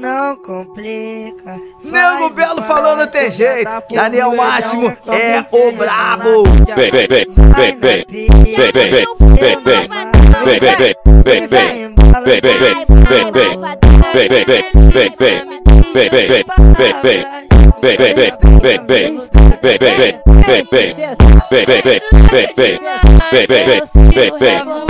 não complica. Nego Belo falou não tem jeito. Daniel Máximo é o brabo. Vem, vem, vem, vem, vem, vem, vem, vem, vem, vem, vem, vem, vem, vem, vem, vem, vem,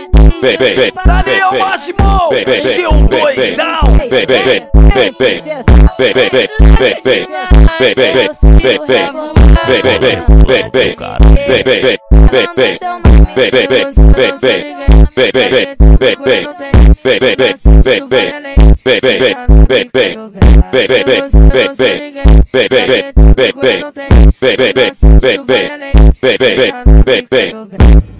Vem, vem, vem, seu vem, doidão. Vem, vem, vem, vem, vem. Vem, vem, vem, vem, vem. Vem, vem, vem, vem, vem. Vem, vem, vem, vem, vem. Vem, vem, vem, vem, vem. Vem, vem, vem, vem, vem. Vem, vem, vem, vem, vem. Vem, vem, vem, vem, vem. Vem, vem, vem, vem, vem. Vem, vem, vem, vem, vem. Vem, vem, vem, vem, vem. Vem, vem, vem, vem, vem. Vem, vem, vem, vem, vem.